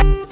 Bye.